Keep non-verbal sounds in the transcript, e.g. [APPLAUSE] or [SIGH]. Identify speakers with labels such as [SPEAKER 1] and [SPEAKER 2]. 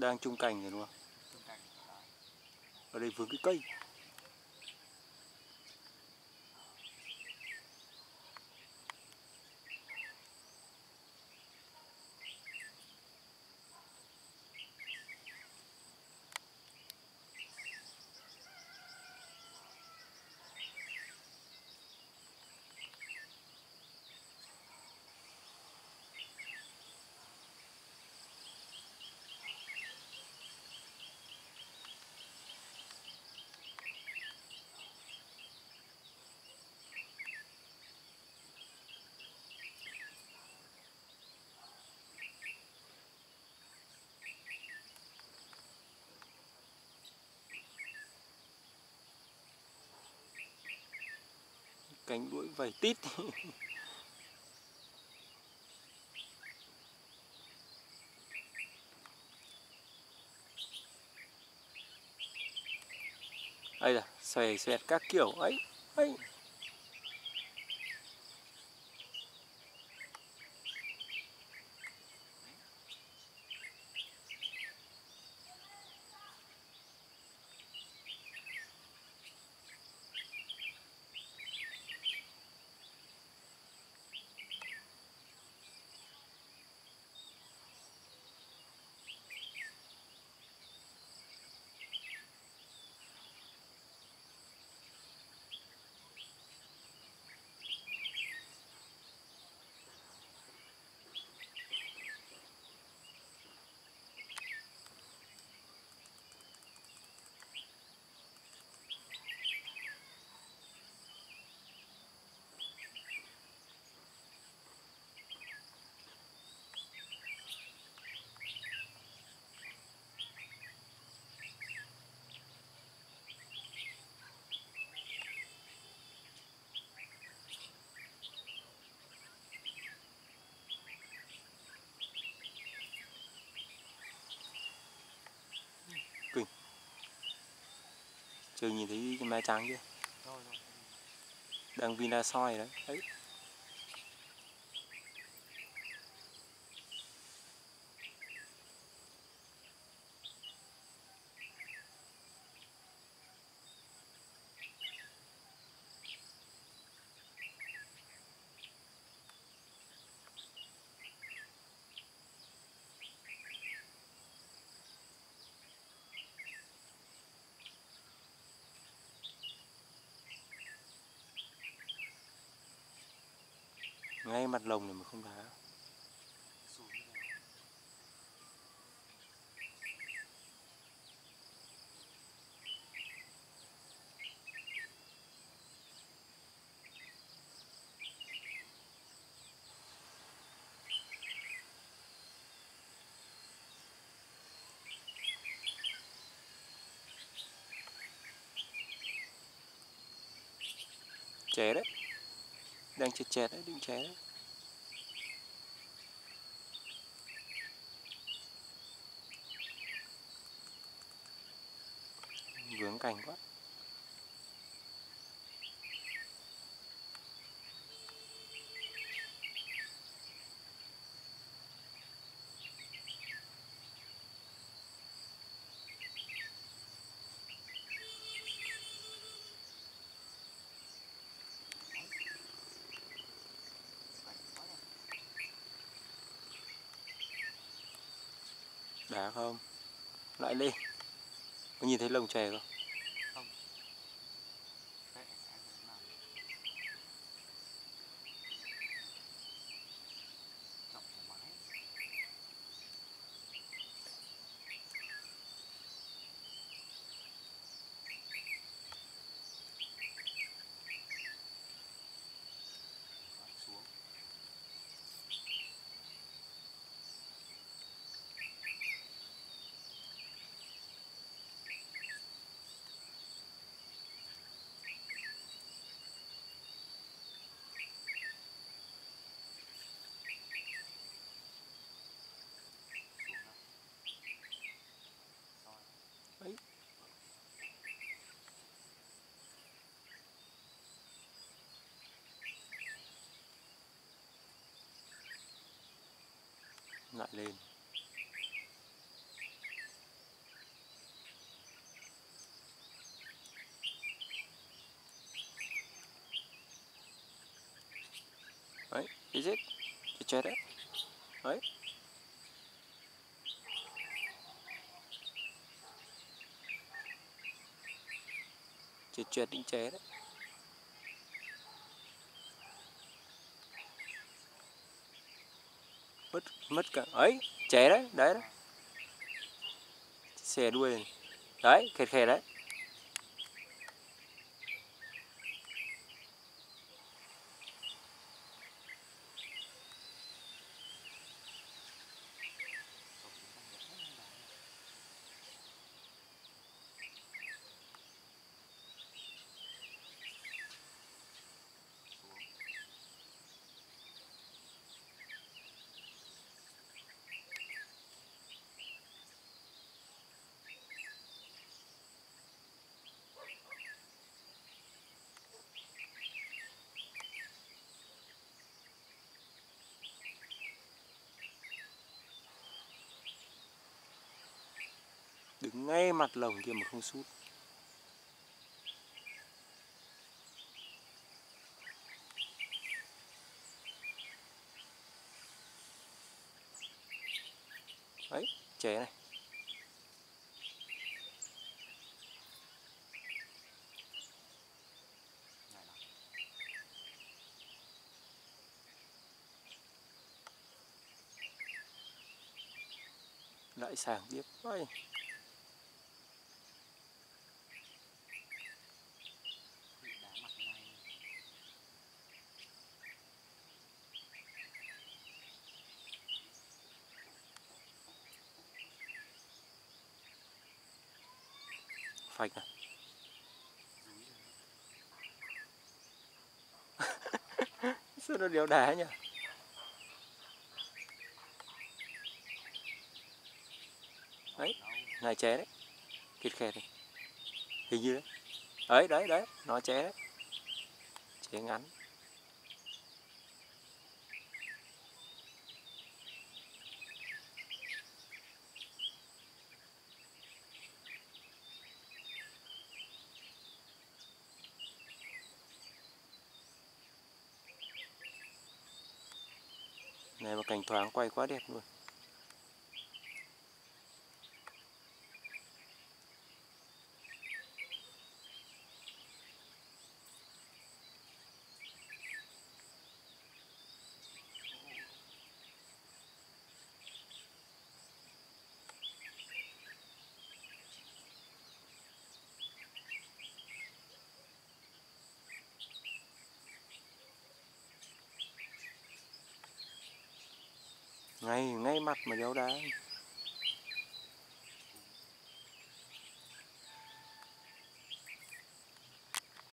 [SPEAKER 1] đang trung cành rồi đúng không? Ở đây vướng cái cây cánh đuôi vầy tít. Đây là xòe xoẹt các kiểu. Ấy ấy. Trường nhìn thấy cái mai trắng chưa? Đang vina soi đấy. Đấy. Ngay mặt lồng này mà không đá.
[SPEAKER 2] xuống
[SPEAKER 1] đấy. Đang chẹt chẹt đấy, đừng ché đấy. Vướng cành quá. Đá không? Lại lên. Có nhìn thấy lồng chè không? lại lên. Đấy is it thì chết đấy. Đấy. Chết chết định chế đấy. Mất mất cả ấy, trẻ đấy, đấy đấy. xe đuôi này. Đấy, khè khè đấy. Đứng ngay mặt lồng kia mà không sút. Đấy, chế này. Lại sàng tiếp. Ôi, phanh à. [LAUGHS] Sao nó đéo đá nhỉ? Đấy. Này ché đấy. Kịt khe đi. Hình như đấy. Đấy, đấy, đấy. Nó ché đấy. ché ngắn. Này mà cảnh thoáng quay quá đẹp luôn. Ngay ngay mặt mà dấu đá